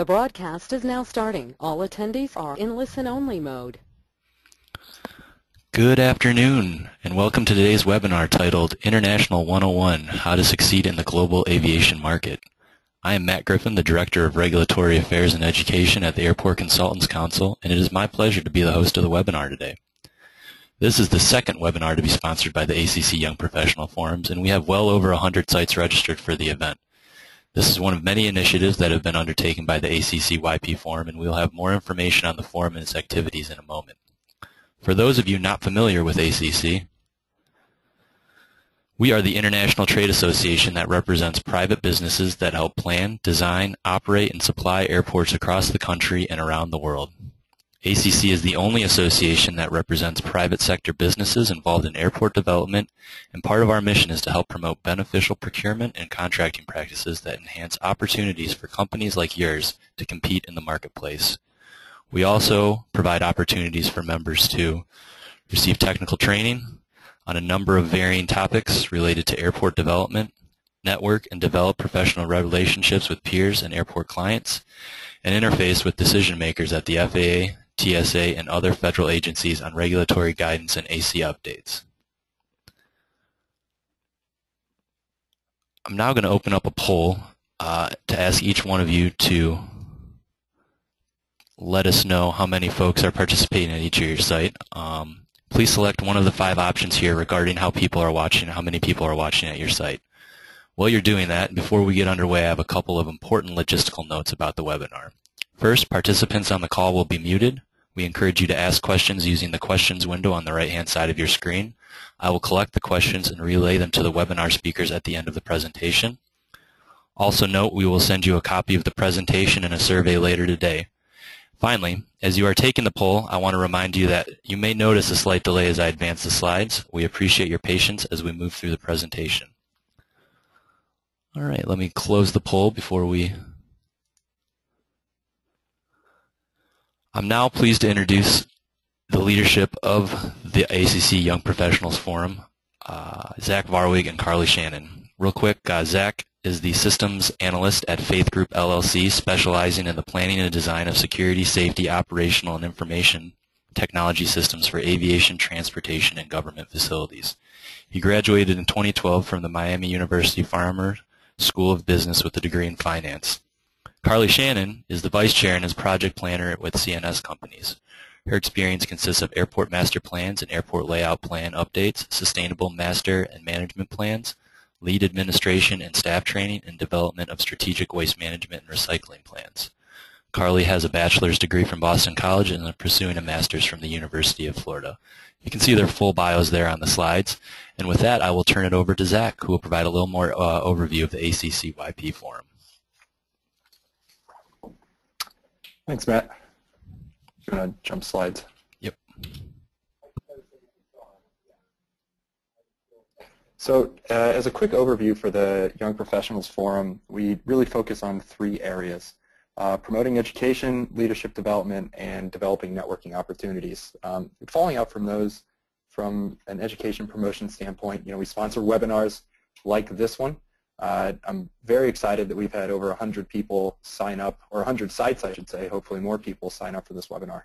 The broadcast is now starting. All attendees are in listen-only mode. Good afternoon, and welcome to today's webinar titled International 101, How to Succeed in the Global Aviation Market. I am Matt Griffin, the Director of Regulatory Affairs and Education at the Airport Consultants Council, and it is my pleasure to be the host of the webinar today. This is the second webinar to be sponsored by the ACC Young Professional Forums, and we have well over 100 sites registered for the event. This is one of many initiatives that have been undertaken by the ACCYP Forum, and we will have more information on the forum and its activities in a moment. For those of you not familiar with ACC, we are the international trade association that represents private businesses that help plan, design, operate, and supply airports across the country and around the world. ACC is the only association that represents private sector businesses involved in airport development, and part of our mission is to help promote beneficial procurement and contracting practices that enhance opportunities for companies like yours to compete in the marketplace. We also provide opportunities for members to receive technical training, on a number of varying topics related to airport development, network and develop professional relationships with peers and airport clients, and interface with decision makers at the FAA, TSA, and other federal agencies on regulatory guidance and AC updates. I'm now going to open up a poll uh, to ask each one of you to let us know how many folks are participating at each of your site. Um, Please select one of the five options here regarding how people are watching, how many people are watching at your site. While you're doing that, before we get underway, I have a couple of important logistical notes about the webinar. First, participants on the call will be muted. We encourage you to ask questions using the questions window on the right-hand side of your screen. I will collect the questions and relay them to the webinar speakers at the end of the presentation. Also note we will send you a copy of the presentation and a survey later today. Finally, as you are taking the poll, I want to remind you that you may notice a slight delay as I advance the slides. We appreciate your patience as we move through the presentation. All right, let me close the poll before we... I'm now pleased to introduce the leadership of the ACC Young Professionals Forum, uh, Zach Varwig and Carly Shannon. Real quick, uh, Zach is the systems analyst at Faith Group LLC, specializing in the planning and design of security, safety, operational, and information technology systems for aviation, transportation, and government facilities. He graduated in 2012 from the Miami University Farmer School of Business with a degree in finance. Carly Shannon is the vice chair and is project planner with CNS companies. Her experience consists of airport master plans and airport layout plan updates, sustainable master and management plans, lead administration and staff training, and development of strategic waste management and recycling plans. Carly has a bachelor's degree from Boston College and is pursuing a master's from the University of Florida. You can see their full bios there on the slides. And with that, I will turn it over to Zach, who will provide a little more uh, overview of the ACCYP Forum. Thanks, Matt. Do You want to jump slides? Yep. So uh, as a quick overview for the Young Professionals Forum, we really focus on three areas, uh, promoting education, leadership development, and developing networking opportunities. Um, falling out from those, from an education promotion standpoint, you know, we sponsor webinars like this one. Uh, I'm very excited that we've had over 100 people sign up, or 100 sites, I should say, hopefully more people sign up for this webinar.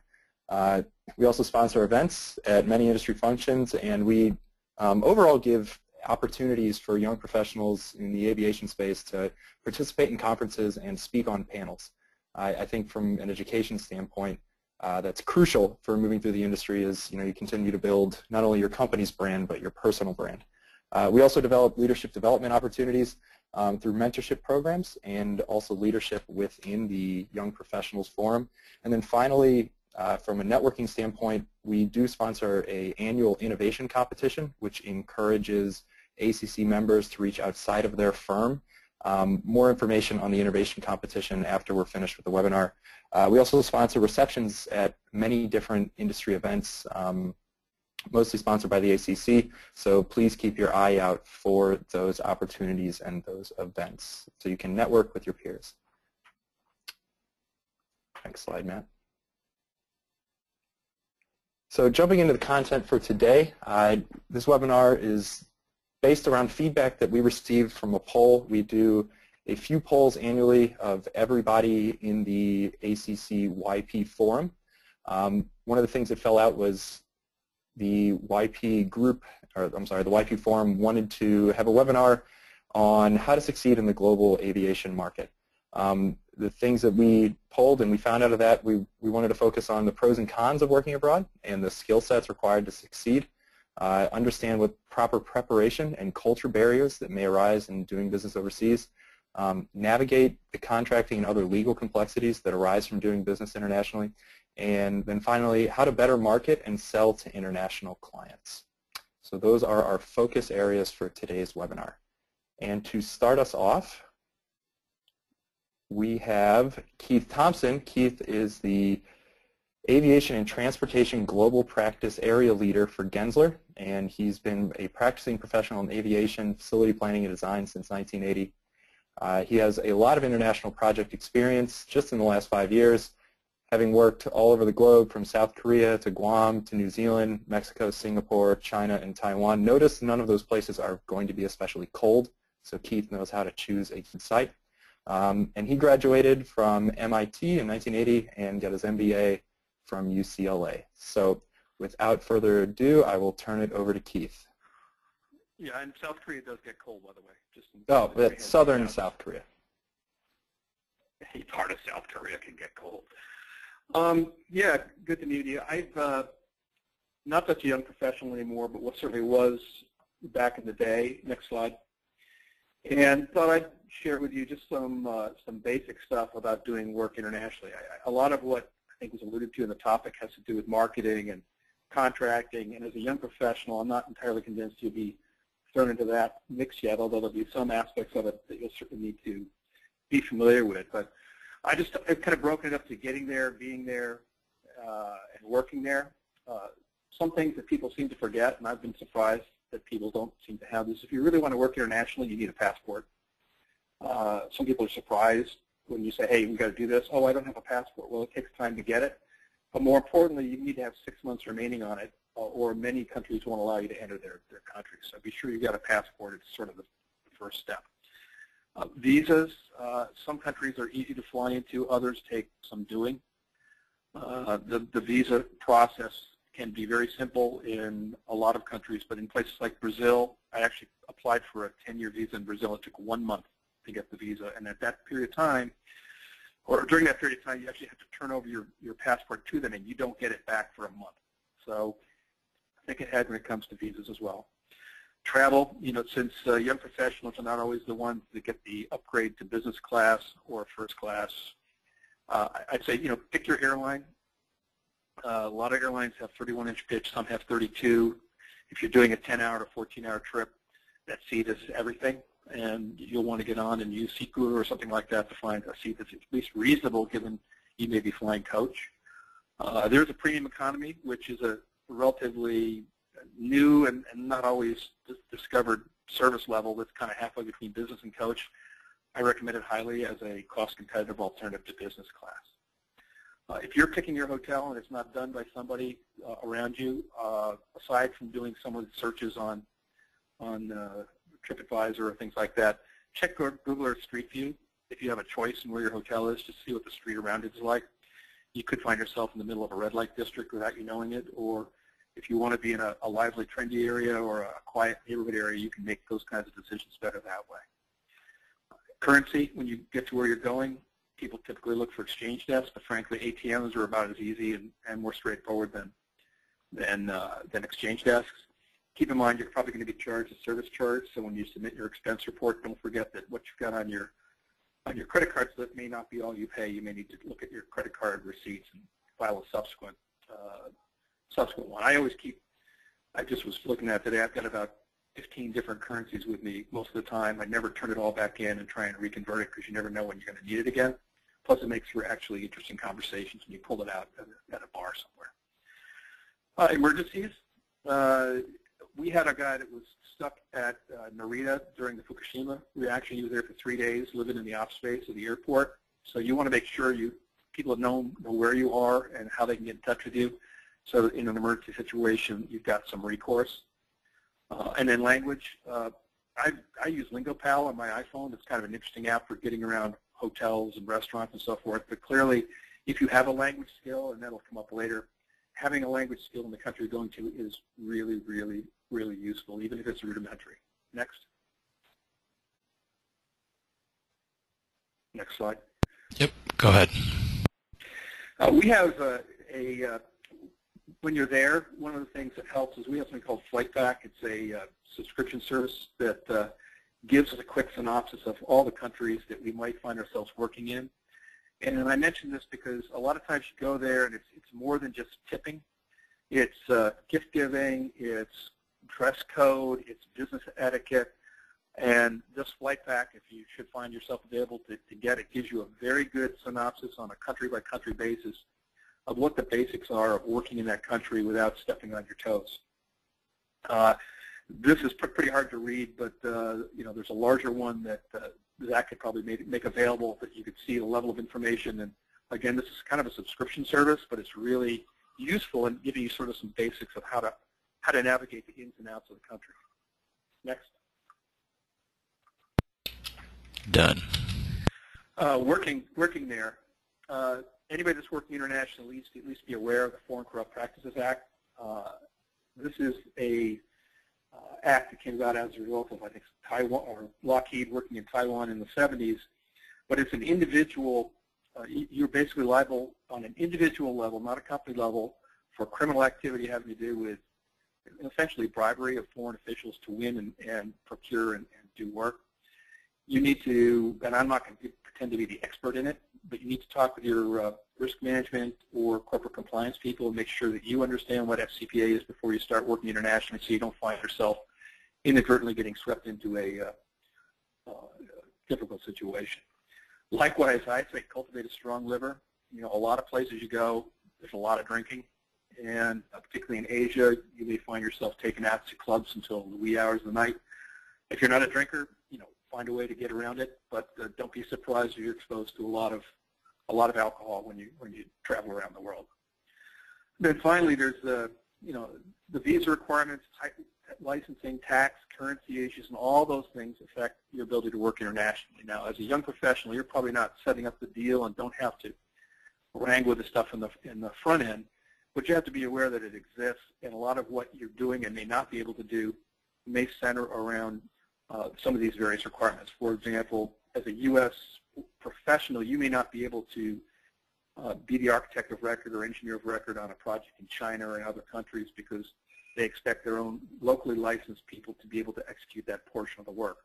Uh, we also sponsor events at many industry functions, and we um, overall give opportunities for young professionals in the aviation space to participate in conferences and speak on panels. I, I think from an education standpoint, uh, that's crucial for moving through the industry is you know you continue to build not only your company's brand but your personal brand. Uh, we also develop leadership development opportunities um, through mentorship programs and also leadership within the Young Professionals Forum. And then finally, uh, from a networking standpoint, we do sponsor a annual innovation competition, which encourages ACC members to reach outside of their firm. Um, more information on the innovation competition after we're finished with the webinar. Uh, we also sponsor receptions at many different industry events, um, mostly sponsored by the ACC, so please keep your eye out for those opportunities and those events so you can network with your peers. Next slide, Matt. So jumping into the content for today, this webinar is based around feedback that we received from a poll we do a few polls annually of everybody in the ACC YP forum. Um, one of the things that fell out was the YP group, or I'm sorry, the YP forum wanted to have a webinar on how to succeed in the global aviation market. Um, the things that we pulled and we found out of that, we, we wanted to focus on the pros and cons of working abroad and the skill sets required to succeed, uh, understand what proper preparation and culture barriers that may arise in doing business overseas, um, navigate the contracting and other legal complexities that arise from doing business internationally, and then finally, how to better market and sell to international clients. So those are our focus areas for today's webinar. And to start us off, we have Keith Thompson. Keith is the Aviation and Transportation Global Practice Area Leader for Gensler, and he's been a practicing professional in aviation, facility planning, and design since 1980. Uh, he has a lot of international project experience just in the last five years, having worked all over the globe from South Korea to Guam to New Zealand, Mexico, Singapore, China, and Taiwan. Notice none of those places are going to be especially cold, so Keith knows how to choose a good site. Um, and he graduated from MIT in 1980 and got his MBA from UCLA. So without further ado, I will turn it over to Keith. Yeah, and South Korea does get cold, by the way. Just oh, that's southern South Korea. Any part of South Korea can get cold. Um, yeah, good to meet you. I've uh, not such a young professional anymore, but what certainly was back in the day. Next slide. And thought I'd share with you just some uh, some basic stuff about doing work internationally. I, a lot of what I think was alluded to in the topic has to do with marketing and contracting. And as a young professional, I'm not entirely convinced you'll be thrown into that mix yet, although there'll be some aspects of it that you'll certainly need to be familiar with. But I just I've kind of broken it up to getting there, being there, uh, and working there. Uh, some things that people seem to forget, and I've been surprised that people don't seem to have this. If you really want to work internationally, you need a passport. Uh, some people are surprised when you say, hey, we've got to do this. Oh, I don't have a passport. Well, it takes time to get it. But more importantly, you need to have six months remaining on it, or many countries won't allow you to enter their, their country. So be sure you've got a passport. It's sort of the first step. Uh, visas, uh, some countries are easy to fly into, others take some doing. Uh, the, the visa process can be very simple in a lot of countries, but in places like Brazil, I actually applied for a 10-year visa in Brazil. It took one month to get the visa, and at that period of time, or during that period of time, you actually have to turn over your, your passport to them, and you don't get it back for a month. So think ahead when it comes to visas as well. Travel, you know, since uh, young professionals are not always the ones that get the upgrade to business class or first class, uh, I'd say, you know, pick your airline. Uh, a lot of airlines have 31-inch pitch, some have 32. If you're doing a 10-hour to 14-hour trip, that seat is everything, and you'll want to get on and use SeatGuru or something like that to find a seat that's at least reasonable given you may be flying coach. Uh, there's a premium economy, which is a relatively new and, and not always discovered service level that's kind of halfway between business and coach. I recommend it highly as a cost-competitive alternative to business class. Uh, if you're picking your hotel and it's not done by somebody uh, around you, uh, aside from doing some of the searches on on uh, TripAdvisor or things like that, check Google Earth Street View if you have a choice in where your hotel is to see what the street around it is like. You could find yourself in the middle of a red light district without you knowing it, or if you want to be in a, a lively, trendy area or a quiet neighborhood area, you can make those kinds of decisions better that way. Currency, when you get to where you're going, people typically look for exchange desks, but frankly, ATMs are about as easy and, and more straightforward than, than, uh, than exchange desks. Keep in mind you're probably going to be charged a service charge, so when you submit your expense report, don't forget that what you've got on your on your credit card slip may not be all you pay. You may need to look at your credit card receipts and file a subsequent uh, subsequent one. I always keep, I just was looking at today, I've got about 15 different currencies with me most of the time. I never turn it all back in and try and reconvert it because you never know when you're going to need it again. Plus it makes for actually interesting conversations when you pull it out at a, bar somewhere. Uh, emergencies. Uh, we had a guy that was stuck at uh, Narita during the Fukushima reaction. He was there for three days living in the off space of the airport. So you want to make sure you people know, know where you are and how they can get in touch with you so in an emergency situation, you've got some recourse. Uh, and then language, uh, I, I use LingoPal on my iPhone. It's kind of an interesting app for getting around hotels and restaurants and so forth. But clearly, if you have a language skill, and that'll come up later, having a language skill in the country you're going to is really, really, really useful, even if it's rudimentary. Next. Next slide. Yep, go ahead. Uh, we have uh, a, uh, when you're there, one of the things that helps is we have something called FlightBack. It's a uh, subscription service that uh, gives us a quick synopsis of all the countries that we might find ourselves working in. And I mention this because a lot of times you go there and it's, it's more than just tipping. It's uh, gift giving, it's dress code, it's business etiquette, and this FlightBack, if you should find yourself available to, to get it, gives you a very good synopsis on a country-by-country -country basis of what the basics are of working in that country without stepping on your toes. Uh, this is pretty hard to read, but uh, you know there's a larger one that uh, Zach could probably make, make available that you could see the level of information. And again, this is kind of a subscription service, but it's really useful in giving you sort of some basics of how to how to navigate the ins and outs of the country. Next. Done. Uh, working working there. Uh, anybody that's working internationally needs to at least be aware of the Foreign Corrupt Practices Act. Uh, this is a uh, act that came about as a result of I think Taiwan or Lockheed working in Taiwan in the 70s, but it's an individual. Uh, you're basically liable on an individual level, not a company level, for criminal activity having to do with essentially bribery of foreign officials to win and, and procure and, and do work you need to, and I'm not going to pretend to be the expert in it, but you need to talk with your uh, risk management or corporate compliance people and make sure that you understand what FCPA is before you start working internationally so you don't find yourself inadvertently getting swept into a uh, uh, difficult situation. Likewise, I'd say cultivate a strong liver. You know, a lot of places you go, there's a lot of drinking. And uh, particularly in Asia, you may find yourself taken out to clubs until the wee hours of the night. If you're not a drinker, find a way to get around it, but uh, don't be surprised if you're exposed to a lot of a lot of alcohol when you when you travel around the world. Then finally, there's the you know the visa requirements, licensing, tax, currency issues, and all those things affect your ability to work internationally. Now, as a young professional, you're probably not setting up the deal and don't have to wrangle the stuff in the in the front end, but you have to be aware that it exists, and a lot of what you're doing and may not be able to do may center around uh, some of these various requirements. For example, as a U.S. professional, you may not be able to uh, be the architect of record or engineer of record on a project in China or in other countries because they expect their own locally licensed people to be able to execute that portion of the work.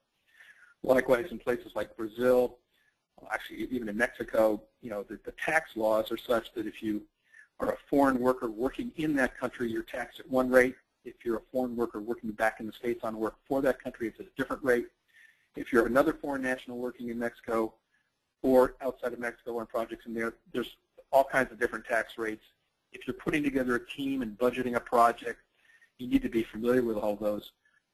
Likewise, in places like Brazil, actually even in Mexico, you know, the, the tax laws are such that if you are a foreign worker working in that country, you're taxed at one rate. If you're a foreign worker working back in the States on work for that country, it's at a different rate. If you're another foreign national working in Mexico or outside of Mexico on projects in there, there's all kinds of different tax rates. If you're putting together a team and budgeting a project, you need to be familiar with all those.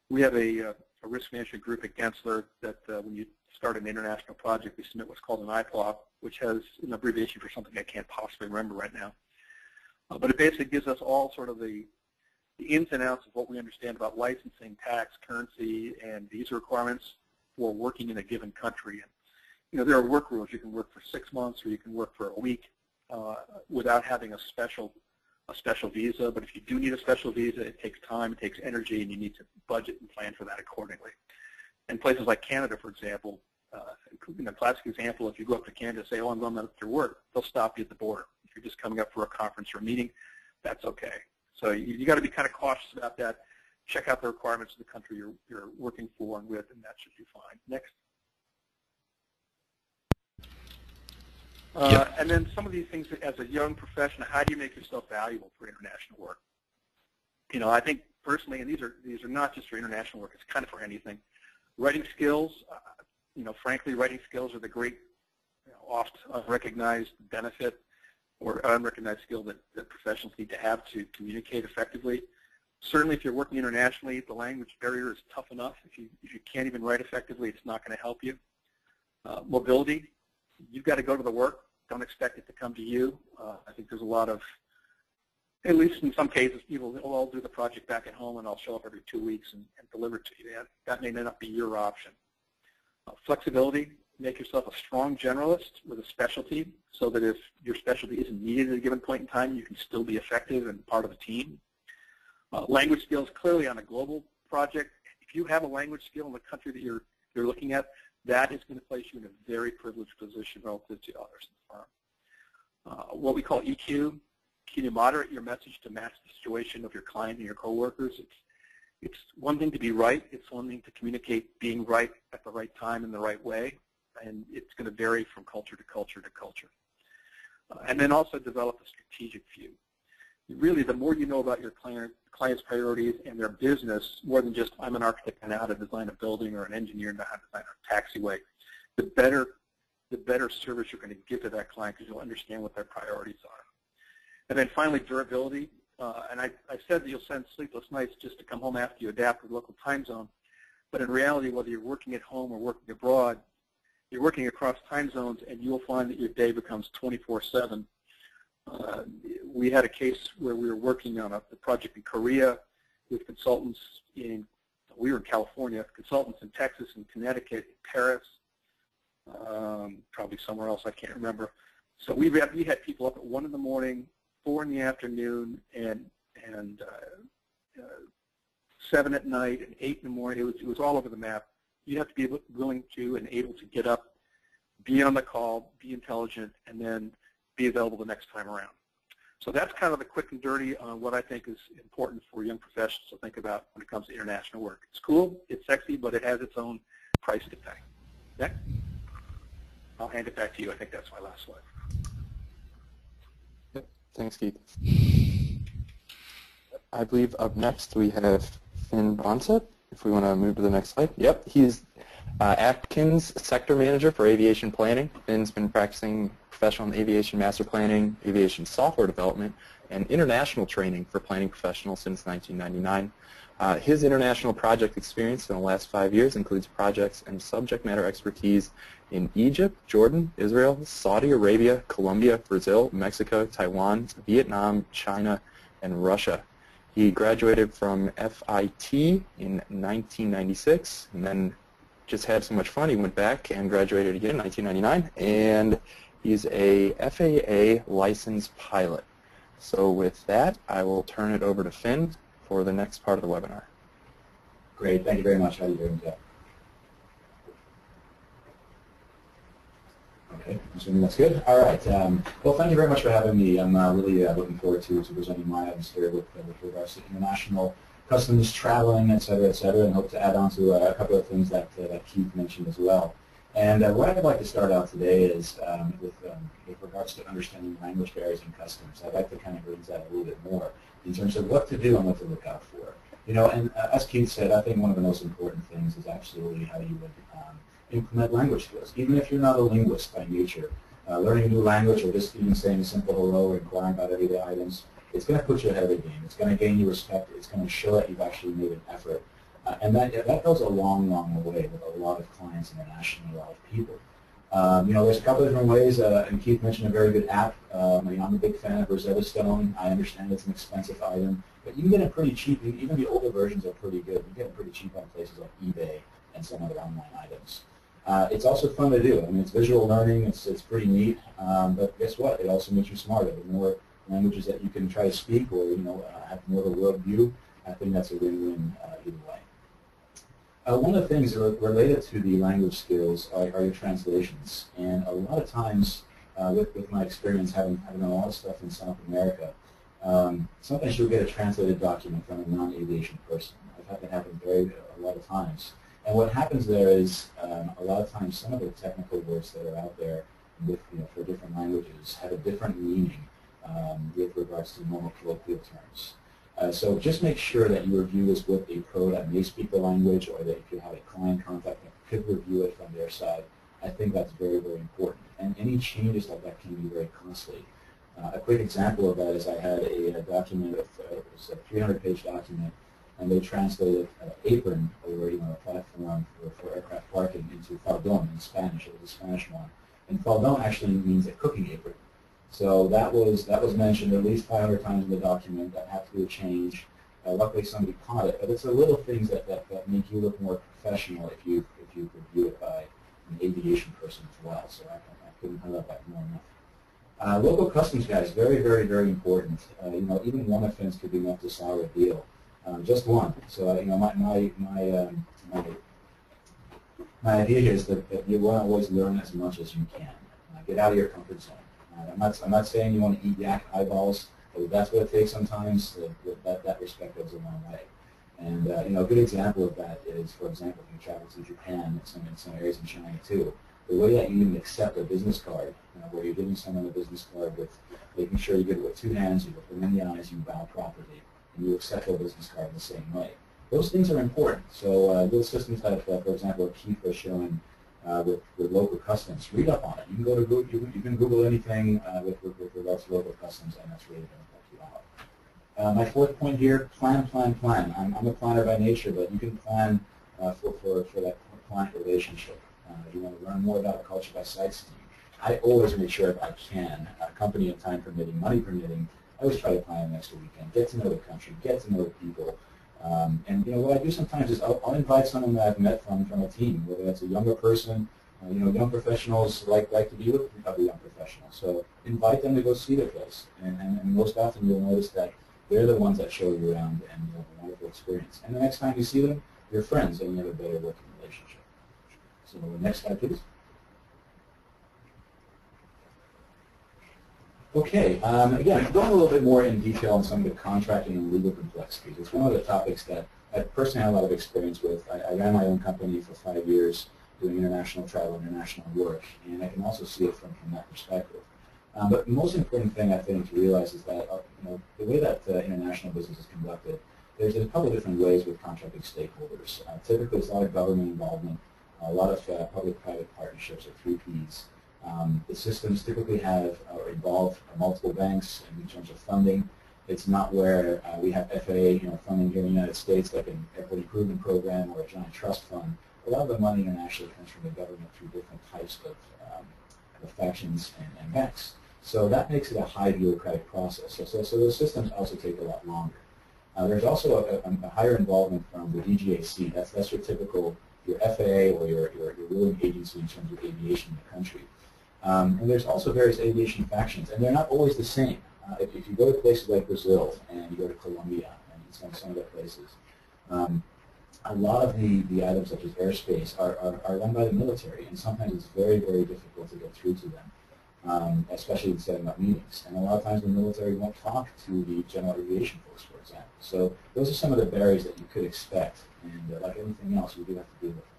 We have a, uh, a risk management group at Gensler that uh, when you start an international project, we submit what's called an IPLOP, which has an abbreviation for something I can't possibly remember right now. Uh, but it basically gives us all sort of the the ins and outs of what we understand about licensing, tax, currency, and visa requirements for working in a given country. And, you know, there are work rules. You can work for six months or you can work for a week uh, without having a special a special visa. But if you do need a special visa, it takes time, it takes energy, and you need to budget and plan for that accordingly. In places like Canada, for example, uh, in a classic example, if you go up to Canada and say, oh, I'm going up to work, they'll stop you at the border. If you're just coming up for a conference or a meeting, that's okay. So you, you got to be kind of cautious about that. Check out the requirements of the country you're, you're working for and with, and that should be fine. Next. Uh, yep. And then some of these things as a young professional, how do you make yourself valuable for international work? You know, I think personally, and these are these are not just for international work; it's kind of for anything. Writing skills, uh, you know, frankly, writing skills are the great, you know, oft unrecognized benefit or unrecognized skill that, that professionals need to have to communicate effectively. Certainly, if you're working internationally, the language barrier is tough enough. If you, if you can't even write effectively, it's not going to help you. Uh, mobility, you've got to go to the work. Don't expect it to come to you. Uh, I think there's a lot of at least in some cases, people will all do the project back at home and I'll show up every two weeks and, and deliver it to you. That, that may not be your option. Uh, flexibility, make yourself a strong generalist with a specialty so that if your specialty isn't needed at a given point in time, you can still be effective and part of a team. Uh, language skills, clearly on a global project, if you have a language skill in the country that you're, you're looking at, that is going to place you in a very privileged position relative to others in the firm. Uh, what we call EQ, can you moderate your message to match the situation of your client and your coworkers? It's, it's one thing to be right. It's one thing to communicate being right at the right time in the right way. And it's going to vary from culture to culture to culture. Uh, and then also develop a strategic view. Really, the more you know about your client, client's priorities and their business, more than just I'm an architect and how to design a building or an engineer and how to design a taxiway, the better the better service you're going to give to that client because you'll understand what their priorities are. And then finally, durability. Uh, and I, I said that you'll spend sleepless nights just to come home after you adapt to the local time zone. But in reality, whether you're working at home or working abroad, you're working across time zones, and you'll find that your day becomes 24/7. Uh, we had a case where we were working on a, a project in Korea with consultants in, we were in California, consultants in Texas and Connecticut, Paris, um, probably somewhere else, I can't remember. So we had, we had people up at 1 in the morning, 4 in the afternoon, and, and uh, uh, 7 at night, and 8 in the morning. It was, it was all over the map. You have to be willing to and able to get up, be on the call, be intelligent, and then be available the next time around. So that's kind of the quick and dirty on what I think is important for young professionals to think about when it comes to international work. It's cool, it's sexy, but it has its own price to pay. Next. I'll hand it back to you. I think that's my last slide. Thanks, Keith. I believe up next we have Finn Bonsett, if we want to move to the next slide. Yep, he's uh, Atkins Sector Manager for Aviation Planning. Finn's been practicing professional in aviation master planning, aviation software development, and international training for planning professionals since 1999. Uh, his international project experience in the last five years includes projects and subject matter expertise in Egypt, Jordan, Israel, Saudi Arabia, Colombia, Brazil, Mexico, Taiwan, Vietnam, China, and Russia. He graduated from FIT in 1996 and then just had so much fun he went back and graduated again in 1999 and he's a FAA licensed pilot. So with that, I will turn it over to Finn for the next part of the webinar. Great, thank you very much. How are you doing, Jeff? Okay, assuming that's good. All right. Um, well, thank you very much for having me. I'm uh, really uh, looking forward to, to presenting my items here with, uh, with regards to international customs, traveling, et cetera, et cetera, and hope to add on to uh, a couple of things that, uh, that Keith mentioned as well. And uh, what I'd like to start out today is um, with, um, with regards to understanding language barriers and customs. I'd like to kind of bring that a little bit more in terms of what to do and what to look out for. You know, and as Keith said, I think one of the most important things is absolutely how you would um, implement language skills. Even if you're not a linguist by nature, uh, learning a new language or just even saying a simple hello or inquiring about everyday items, it's going to put you ahead of the game. It's going to gain you respect. It's going to show that you've actually made an effort. Uh, and that, that goes a long, long way with a lot of clients internationally, a lot of people. Um, you know, there's a couple of different ways, uh, and Keith mentioned a very good app. Um, you know, I'm a big fan of Rosetta Stone. I understand it's an expensive item, but you can get it pretty cheap. Even the older versions are pretty good. You can get it pretty cheap on places like eBay and some other online items. Uh, it's also fun to do. I mean, it's visual learning. It's, it's pretty neat. Um, but guess what? It also makes you smarter. The more languages that you can try to speak or, you know, uh, have more of a world view, I think that's a win-win uh, either way. Uh, one of the things related to the language skills are, are your translations. And a lot of times, uh, with, with my experience having, having done a lot of stuff in South America, um, sometimes you'll get a translated document from a non-aviation person. I've had that happen very a lot of times. And what happens there is um, a lot of times some of the technical words that are out there with, you know, for different languages have a different meaning um, with regards to normal colloquial terms. Uh, so just make sure that you review this with a pro that may speak the language or that if you have a client contact that could review it from their side. I think that's very, very important. And any changes like that can be very costly. Uh, a quick example of that is I had a, a document, of, uh, it was a 300-page document and they translated uh, apron or you know a platform for, for aircraft parking into faldon in Spanish. It was a Spanish one, and faldon actually means a cooking apron. So that was that was mentioned at least 500 times in the document. That had to be a change. Uh, luckily, somebody caught it. But it's the little things that, that, that make you look more professional if you if you review it by an aviation person as well. So I, I couldn't highlight that more enough. Uh, local customs guys, very, very, very important. Uh, you know, even one offense could be enough to sour a deal. Um, just one. So, uh, you know, my, my, my, um, my, my idea here is that, that you want to always learn as much as you can. Uh, get out of your comfort zone. Uh, I'm, not, I'm not saying you want to eat yak eyeballs, but that's what it takes sometimes, that, that, respect goes a long way. And, uh, you know, a good example of that is, for example, if you travel to Japan and some, in some areas in China too, the way that you even accept a business card, you know, where you're giving someone a business card with making sure you give it with two hands, you look them in the eyes, you bow properly, you accept their business card the same way. Those things are important. So uh, those systems that, uh, for example, Keith was showing uh, with, with local customs, read up on it. You can go to Google, you, can, you can Google anything uh, with, with, with regards to local customs, and that's really going to help you out. Uh, my fourth point here, plan, plan, plan. I'm, I'm a planner by nature, but you can plan uh, for, for, for that client relationship. Uh, you want to learn more about a culture by sightseeing. I always make sure if I can, uh, company and time permitting, money permitting, I always try to plan an extra weekend, get to know the country, get to know the people. Um, and you know what I do sometimes is I'll, I'll, invite someone that I've met from from a team, whether that's a younger person. Uh, you know, young professionals like like to be with other young professionals. So invite them to go see the place, and, and, and most often you'll notice that they're the ones that show you around and you have a wonderful experience. And the next time you see them, you're friends and you have a better working relationship. So next slide, please. Okay, um, again, going a little bit more in detail on some of the contracting and legal complexities. It's one of the topics that I personally have a lot of experience with. I, I ran my own company for five years doing international travel, international work, and I can also see it from, from that perspective. Um, but the most important thing I think to realize is that uh, you know, the way that uh, international business is conducted, there's a couple of different ways with contracting stakeholders. Uh, typically, it's a lot of government involvement, a lot of uh, public-private partnerships or 3Ps. Um, the systems typically have or involve multiple banks in terms of funding. It's not where uh, we have FAA you know, funding here in the United States like an airport improvement program or a giant trust fund. A lot of the money internationally comes from the government through different types of, um, of factions and, and, banks. So that makes it a high bureaucratic process. So, so, so those systems also take a lot longer. Uh, there's also a, a, a, higher involvement from the DGAC. That's, that's your typical your FAA or your, your, your ruling agency in terms of aviation in the country. Um, and there's also various aviation factions, and they're not always the same. Uh, if, if, you go to places like Brazil and you go to Colombia and some, some other places, um, a lot of the, the items such as airspace are, are, are, run by the military, and sometimes it's very, very difficult to get through to them, um, especially in setting up meetings. And a lot of times the military won't talk to the general aviation folks, for example. So those are some of the barriers that you could expect and uh, like anything else, we do have to deal with.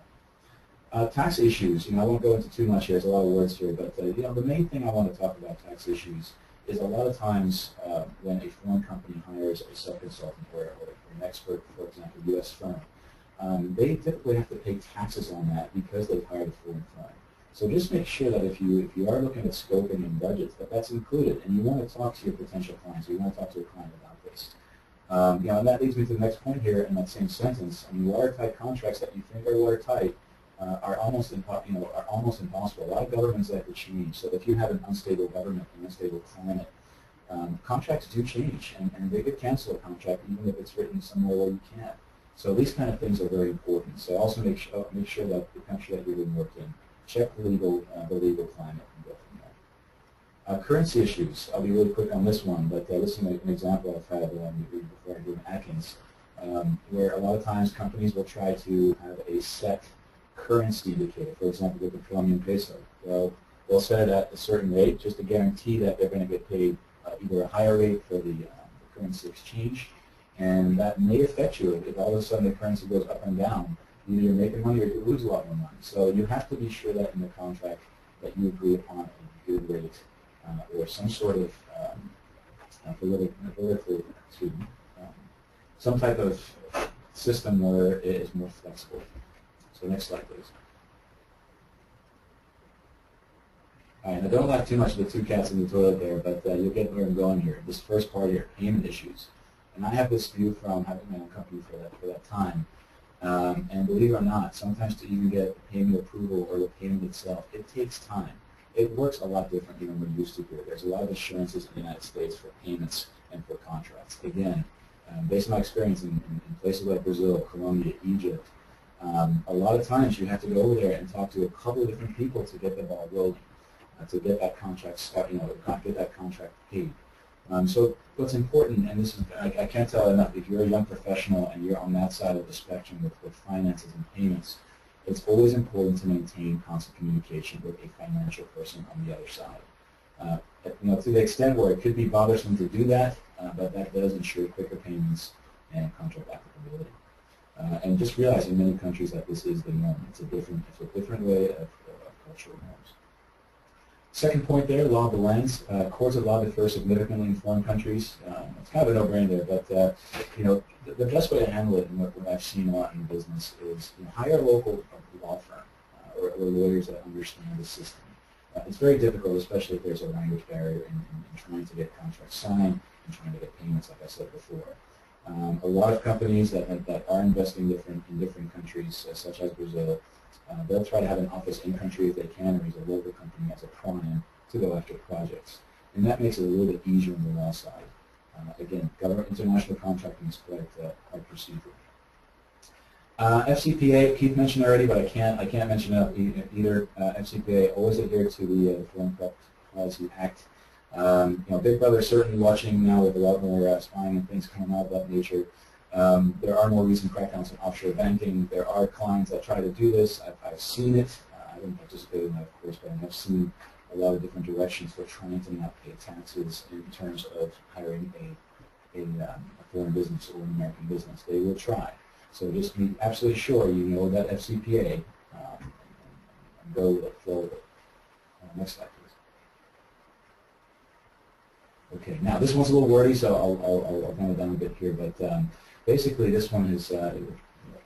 Uh, tax issues, you know, I won't go into too much here. There's a lot of words here, but uh, you know, the main thing I want to talk about tax issues is a lot of times uh, when a foreign company hires a sub-consultant or, or, an expert, for example, U.S. firm, um, they typically have to pay taxes on that because they've hired a foreign firm. So just make sure that if you if you are looking at scoping and budgets, that that's included, and you want to talk to your potential clients, or you want to talk to a client about this. Um, you know, and that leads me to the next point here in that same sentence. I mean, watertight contracts that you think are watertight uh, are almost you know are almost impossible. A lot of governments like to change. So if you have an unstable government, an unstable climate, um, contracts do change, and, and they could cancel a contract even if it's written somewhere where you can't. So these kind of things are very important. So also make sure make sure that the country that you're being worked in check the legal uh, the legal climate and go from there. Uh, currency issues. I'll be really quick on this one, but uh, this is an example I've had um, before I do Atkins, um, where a lot of times companies will try to have a set currency indicator, for example, the Colombian peso. Well, they'll set it at a certain rate just to guarantee that they're going to get paid uh, either a higher rate for the, uh, the, currency exchange, and that may affect you if all of a sudden the currency goes up and down. Either you're making money or you lose a lot more money. So you have to be sure that in the contract that you agree upon a good rate uh, or some sort of um, political um, some type of system where it is more flexible. So next slide, please. All right, now don't laugh too much at the two cats in the toilet there, but uh, you'll get where I'm going here. This first part here, payment issues. And I have this view from having my own company for that, for that time. Um, and believe it or not, sometimes to even get payment approval or the payment itself, it takes time. it works a lot differently than we're used to here. There's a lot of assurances in the United States for payments and for contracts. Again, um, based on my experience in, in, in, places like Brazil, Colombia, Egypt, um, a lot of times you have to go over there and talk to a couple of different people to get the ball rolling, uh, to get that contract start, you know, get that contract paid. Um, so what's important, and this is, I, I, can't tell enough, if you're a young professional and you're on that side of the spectrum with, with finances and payments, it's always important to maintain constant communication with a financial person on the other side. Uh, you know, to the extent where it could be bothersome to do that, uh, but that does ensure quicker payments and contract applicability. Uh, and just realize in many countries that this is the norm. It's a different, it's a different way of, of cultural norms. Second point there, law of the lands. Uh, courts of law differ significantly in foreign countries. Um, it's kind of a no-brainer, but uh, you know the, the, best way to handle it, and what, what, I've seen a lot in business, is you know, hire a local law firm uh, or, or, lawyers that understand the system. Uh, it's very difficult, especially if there's a language barrier in, in, in, trying to get contracts signed and trying to get payments, like I said before. Um, a lot of companies that, have, that are investing different in different countries, uh, such as Brazil, uh, they'll try to have an office in country if they can, or use a local company as a prime to go after projects. And that makes it a little bit easier on the law side. Uh, again, government international contracting is quite, uh, quite procedural. Uh, FCPA, Keith mentioned already, but I can't I can't mention it either. Uh, FCPA always adhere to the, Foreign Corrupt Policy Act. Um, you know, Big Brother is certainly watching now with a lot more uh, spying and things coming out of that nature. Um, there are more recent crackdowns on offshore banking. There are clients that try to do this. I've, I've seen it. Uh, I didn't participate in that, of course, but I have seen a lot of different directions for trying to not pay taxes in terms of hiring a, a, um, a foreign business or an American business. They will try. So just be absolutely sure you know that FCPA um, and, go with it, flow with it. Uh, next slide. Okay, now this one's a little wordy, so I'll, I'll, I'll dumb it down a bit here, but um, basically this one is uh,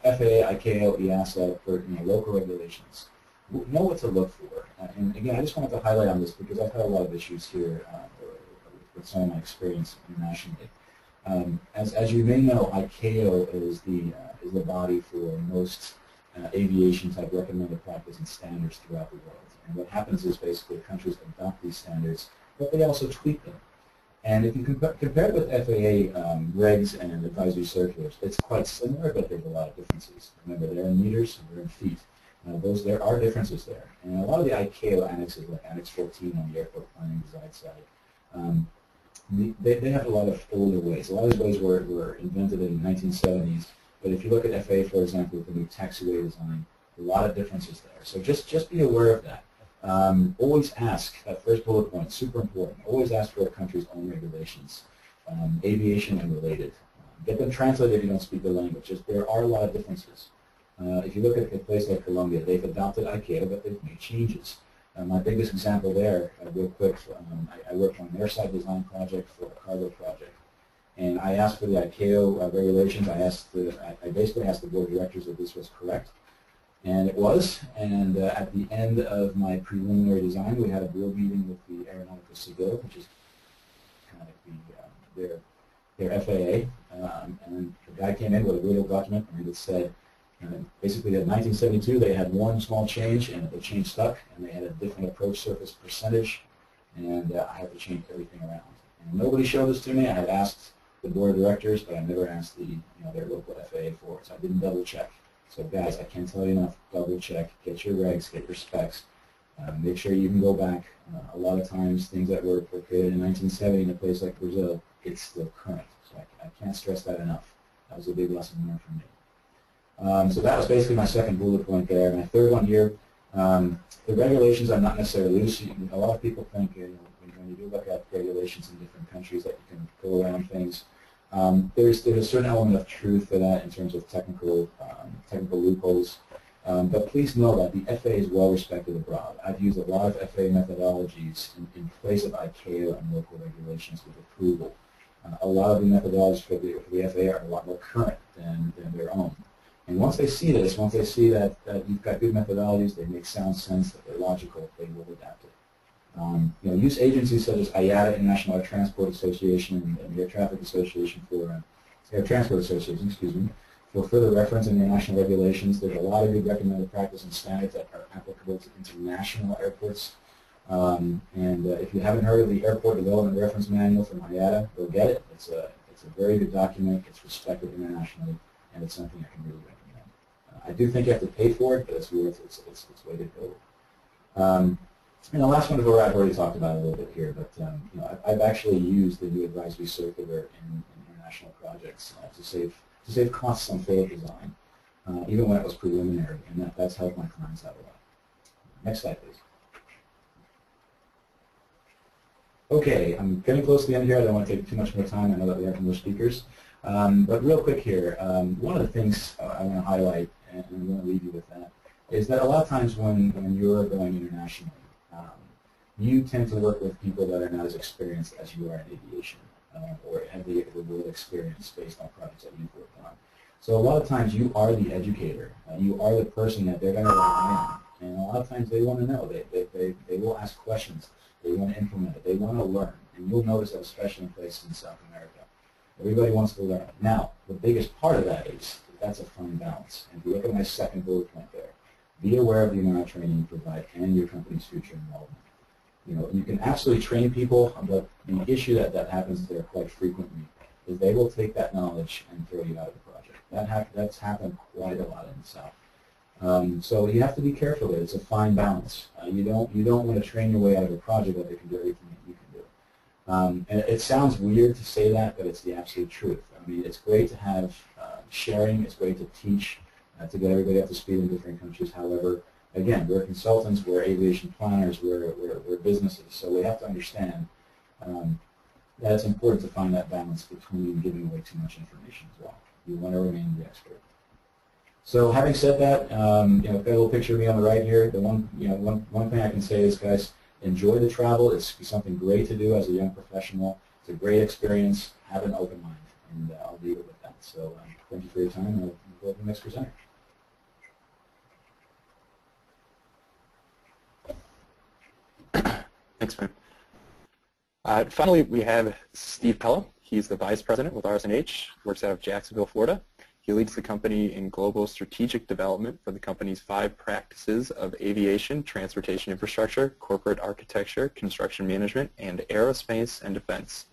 FAA, ICAO, EASA for you know, local regulations. Know what to look for. Uh, and again, I just wanted to highlight on this because I've had a lot of issues here uh, with some of my experience internationally. Um, as, as you may know, ICAO is the, uh, is the body for most uh, aviation type recommended practice and standards throughout the world. And what happens is basically countries adopt these standards, but they also tweak them. And if you compare, it with FAA um, regs and advisory circulars, it's quite similar, but there's a lot of differences. Remember, they're in meters and they're in feet. Uh, those there are differences there. And a lot of the ICAO annexes, like Annex 14 on the airport planning design side, um, they, they have a lot of older ways. A lot of these ways were, were invented in the 1970s, but if you look at FAA, for example, with the new taxiway design, a lot of differences there. So just, just be aware of that. Um, always ask, that first bullet point, super important, always ask for a country's own regulations, um, aviation and related. Get them translated if you don't speak the language. Just, there are a lot of differences. Uh, if you look at a place like Colombia, they've adopted ICAO, but they've made changes. Uh, my biggest example there, uh, real quick, um, I, I, worked on their site design project for a cargo project. And I asked for the ICAO uh, regulations. I asked the, I, I, basically asked the board of directors if this was correct. And it was. And uh, at the end of my preliminary design, we had a board meeting with the Aeronautical Civil, which is kind of the, um, their, their FAA. Um, and the guy came in with a real document, and it said, and basically, in 1972, they had one small change, and the change stuck, and they had a different approach surface percentage, and uh, I had to change everything around. And nobody showed this to me. I had asked the board of directors, but I never asked the, you know, their local FAA for it, so I didn't double check. So guys, I can't tell you enough, double check, get your regs, get your specs, uh, make sure you can go back. Uh, a lot of times, things that were, created in 1970 in a place like Brazil, it's still current. So I, I can't stress that enough. That was a big lesson learned for me. Um, so that was basically my second bullet point there. My third one here, um, the regulations are not necessarily loose. A lot of people think you know, when you do look at regulations in different countries that you can go around things. Um, there's, there's a certain element of truth to that in terms of technical, um, technical loopholes. Um, but please know that the FA is well respected abroad. I've used a lot of FA methodologies in, in place of ICAO and local regulations with approval. Uh, a lot of the methodologies for the, for the FAA are a lot more current than, than their own. And once they see this, once they see that, that you've got good methodologies, they make sound sense, that they're logical, they will adapt it. Um, you know, use agencies such as IATA, International Air Transport Association, and, Air Traffic Association for uh, Air Transport Association, excuse me, for further reference in international regulations. There's a lot of good recommended practice and standards that are applicable to international airports. Um, and uh, if you haven't heard of the Airport Development Reference Manual from IATA, go get it. It's a, it's a very good document. It's respected internationally, and it's something I can really recommend. Uh, I do think you have to pay for it, but it's worth its, its, its weight in gold. Um, and the last one is what I've already talked about a little bit here, but um, you know, I've, I've, actually used the new advisory circular in, in international projects uh, to save to save costs on photo design, uh, even when it was preliminary, and that, that's helped my clients out a lot. Next slide, please. Okay, I'm getting close to the end here. I don't want to take too much more time. I know that we have more speakers. Um, but real quick here, um, one of the things I want to highlight, and I'm going to leave you with that, is that a lot of times when, when you're going internationally, you tend to work with people that are not as experienced as you are in aviation uh, or have the, world experience based on projects that you've worked on. So a lot of times you are the educator. Uh, you are the person that they're going to rely on. And a lot of times they want to know. They, they, they, they will ask questions. They want to implement it. They want to learn. And you'll notice that especially in places in South America. Everybody wants to learn. Now, the biggest part of that is that's a fine balance. And if you look at my second bullet point there, be aware of the amount of training you provide and your company's future involvement. You know, you can absolutely train people, but the issue that, that happens there quite frequently is they will take that knowledge and throw you out of the project. That ha that's happened quite a lot in the South. Um, so you have to be careful it. It's a fine balance. Uh, you don't you don't want to train your way out of a project that they can do everything that you can do. Um, and it, it, sounds weird to say that, but it's the absolute truth. I mean, it's great to have uh, sharing. It's great to teach, uh, to get everybody up to speed in different countries. However, again, we're consultants, we're aviation planners, we're, we're, we're businesses, so we have to understand um, that it's important to find that balance between giving away too much information as well. You want to remain the expert. So having said that, um, you know, a little picture of me on the right here. The one, you know, one, one thing I can say is, guys, enjoy the travel. It's something great to do as a young professional. It's a great experience. Have an open mind, and uh, I'll leave it with that. So um, thank you for your time. I'll go to the next presenter. Thanks, man. Uh, finally, we have Steve Pello. He's the vice president with RS&H, works out of Jacksonville, Florida. He leads the company in global strategic development for the company's five practices of aviation, transportation infrastructure, corporate architecture, construction management, and aerospace and defense.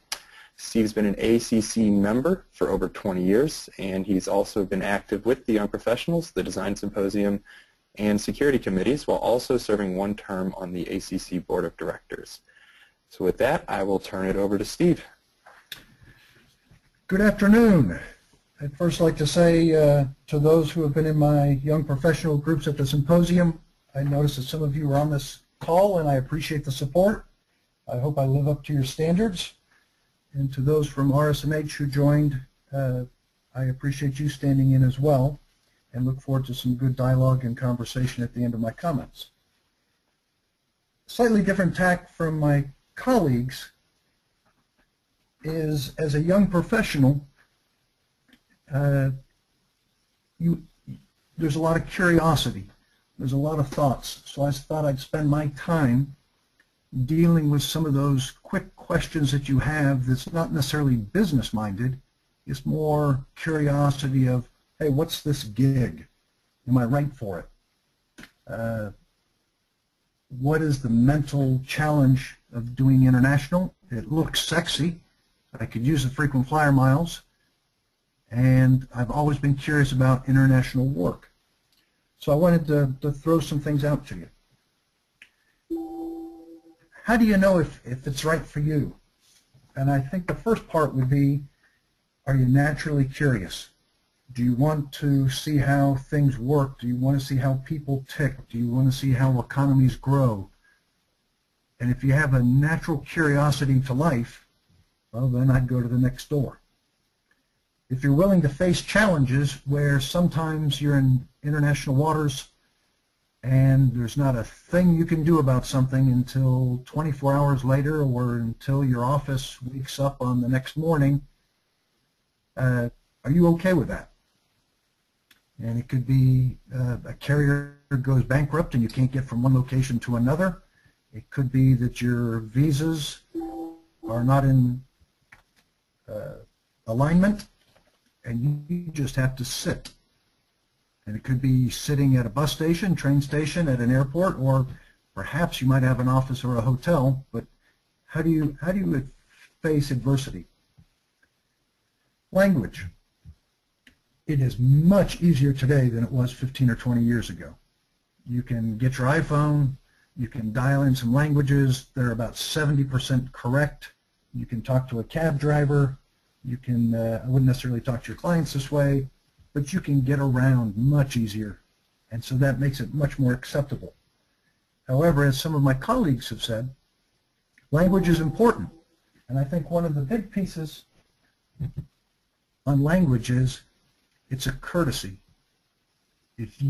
Steve's been an ACC member for over 20 years, and he's also been active with the Young Professionals, the Design Symposium, and security committees, while also serving one term on the ACC Board of Directors. So with that, I will turn it over to Steve. Good afternoon. I'd first like to say uh, to those who have been in my young professional groups at the symposium, I noticed that some of you are on this call and I appreciate the support. I hope I live up to your standards. And to those from RS&H who joined, uh, I appreciate you standing in as well and look forward to some good dialogue and conversation at the end of my comments. Slightly different tack from my colleagues is as a young professional, uh, you, there's a lot of curiosity. There's a lot of thoughts. So I thought I'd spend my time dealing with some of those quick questions that you have that's not necessarily business-minded. It's more curiosity of, hey, what's this gig? Am I right for it? Uh, what is the mental challenge of doing international? It looks sexy. I could use the frequent flyer miles and I've always been curious about international work. So I wanted to, to throw some things out to you. How do you know if, if it's right for you? And I think the first part would be, are you naturally curious? Do you want to see how things work? Do you want to see how people tick? Do you want to see how economies grow? And if you have a natural curiosity to life, well, then I'd go to the next door if you're willing to face challenges where sometimes you're in international waters and there's not a thing you can do about something until 24 hours later or until your office wakes up on the next morning, uh, are you okay with that? And it could be uh, a carrier goes bankrupt and you can't get from one location to another. It could be that your visas are not in uh, alignment and you just have to sit. And it could be sitting at a bus station, train station, at an airport, or Perhaps you might have an office or a hotel, but how do you, how do you face adversity? Language. It is much easier today than it was 15 or 20 years ago. You can get your iPhone, you can dial in some languages that are about 70% correct. You can talk to a cab driver. You can, uh, I wouldn't necessarily talk to your clients this way, but you can get around much easier. And so that makes it much more acceptable. However, as some of my colleagues have said, language is important. And I think one of the big pieces on language is it's a courtesy. If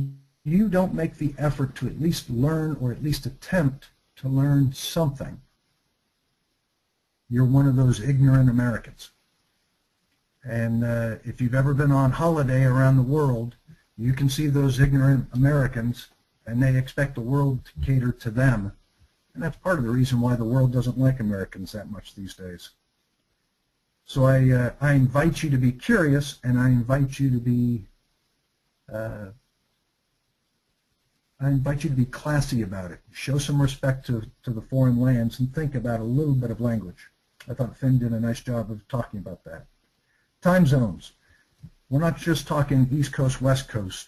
you don't make the effort to at least learn or at least attempt to learn something, you're one of those ignorant Americans. And uh, if you've ever been on holiday around the world, you can see those ignorant Americans and they expect the world to cater to them. And that's part of the reason why the world doesn't like Americans that much these days. So I, uh, I invite you to be curious and I invite you to be uh, I invite you to be classy about it. Show some respect to, to the foreign lands and think about a little bit of language. I thought Finn did a nice job of talking about that. Time zones. We're not just talking East Coast, West Coast.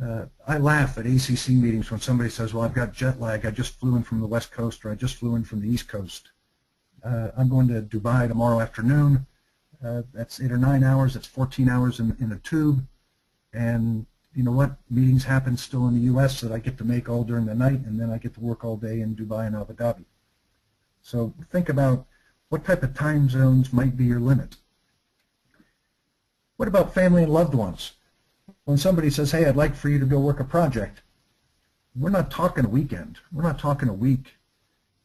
Uh, I laugh at ACC meetings when somebody says, well, I've got jet lag. I just flew in from the West Coast or I just flew in from the East Coast. Uh, I'm going to Dubai tomorrow afternoon. Uh, that's eight or nine hours. That's 14 hours in, in a tube. And you know what? Meetings happen still in the U.S. that I get to make all during the night, and then I get to work all day in Dubai and Abu Dhabi. So think about what type of time zones might be your limit. What about family and loved ones? When somebody says, hey, I'd like for you to go work a project, we're not talking a weekend. We're not talking a week.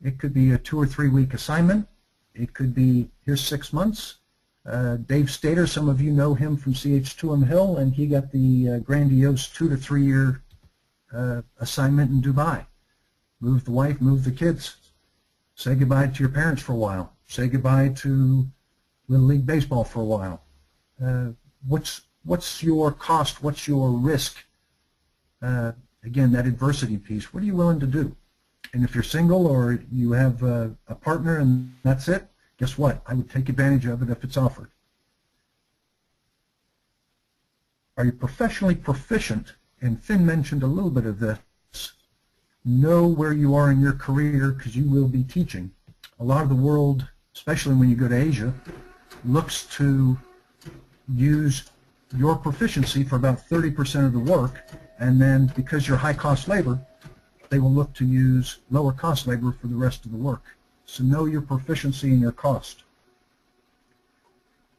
It could be a two or three week assignment. It could be here's six months. Uh, Dave Stater, some of you know him from CH2M Hill, and he got the uh, grandiose two to three year uh, assignment in Dubai. Move the wife, move the kids. Say goodbye to your parents for a while. Say goodbye to Little League Baseball for a while. Uh, what's what's your cost? What's your risk? Uh, again, that adversity piece. What are you willing to do? And if you're single or you have a, a partner and that's it, guess what? I would take advantage of it if it's offered. Are you professionally proficient? And Finn mentioned a little bit of this. Know where you are in your career because you will be teaching. A lot of the world, especially when you go to Asia, looks to use your proficiency for about 30% of the work, and then because you're high-cost labor, they will look to use lower-cost labor for the rest of the work. So know your proficiency and your cost.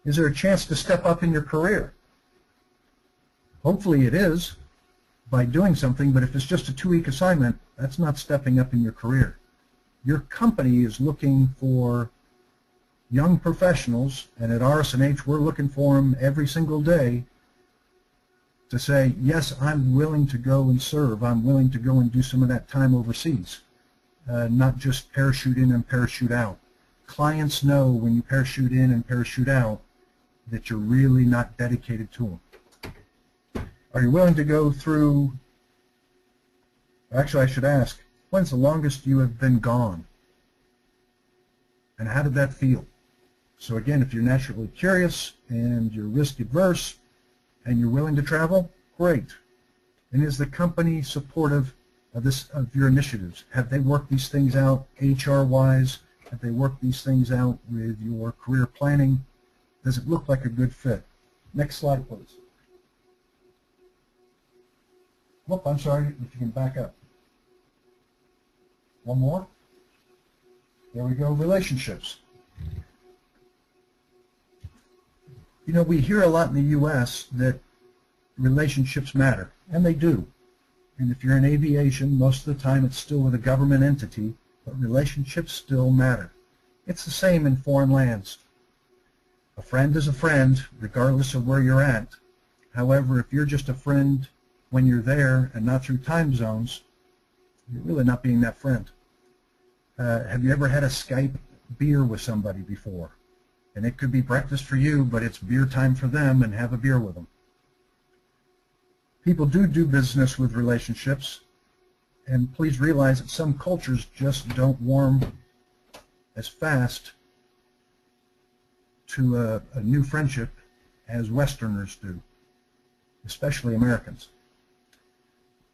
Is there a chance to step up in your career? Hopefully it is by doing something, but if it's just a two-week assignment, that's not stepping up in your career. Your company is looking for young professionals, and at RS&H we're looking for them every single day to say, yes, I'm willing to go and serve. I'm willing to go and do some of that time overseas, uh, not just parachute in and parachute out. Clients know when you parachute in and parachute out that you're really not dedicated to them. Are you willing to go through, actually I should ask, when's the longest you have been gone? And how did that feel? So again, if you're naturally curious and you're risk adverse and you're willing to travel, great. And is the company supportive of this of your initiatives? Have they worked these things out HR-wise? Have they worked these things out with your career planning? Does it look like a good fit? Next slide, please. Whoop, I'm sorry, if you can back up. One more. There we go, relationships. You know, we hear a lot in the U.S. that relationships matter, and they do. And if you're in aviation, most of the time it's still with a government entity, but relationships still matter. It's the same in foreign lands. A friend is a friend, regardless of where you're at. However, if you're just a friend when you're there and not through time zones, you're really not being that friend. Uh, have you ever had a Skype beer with somebody before? And it could be breakfast for you, but it's beer time for them and have a beer with them. People do do business with relationships. And please realize that some cultures just don't warm as fast to a, a new friendship as Westerners do, especially Americans.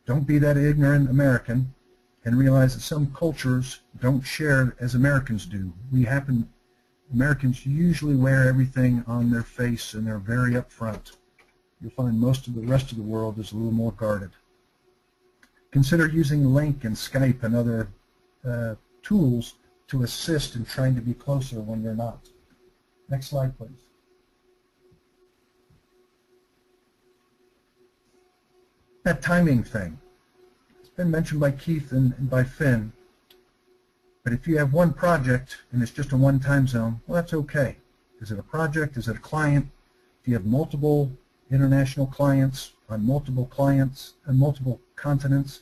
Don't be that ignorant American and realize that some cultures don't share as Americans do. We happen, Americans usually wear everything on their face and they're very upfront. You'll find most of the rest of the world is a little more guarded. Consider using Lync and Skype and other uh, tools to assist in trying to be closer when you're not. Next slide, please. That timing thing. It's been mentioned by Keith and, and by Finn. But if you have one project and it's just a one time zone, well, that's okay. Is it a project? Is it a client? If you have multiple international clients on multiple clients and multiple continents,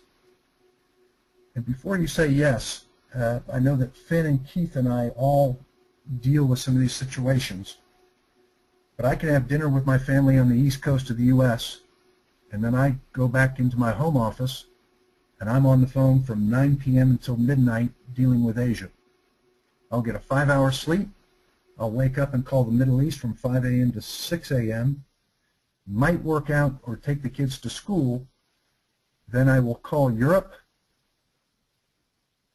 and before you say yes, uh, I know that Finn and Keith and I all deal with some of these situations. But I can have dinner with my family on the east coast of the U.S. and then I go back into my home office and I'm on the phone from 9 p.m. until midnight dealing with Asia. I'll get a five-hour sleep. I'll wake up and call the Middle East from 5 a.m. to 6 a.m. Might work out or take the kids to school. Then I will call Europe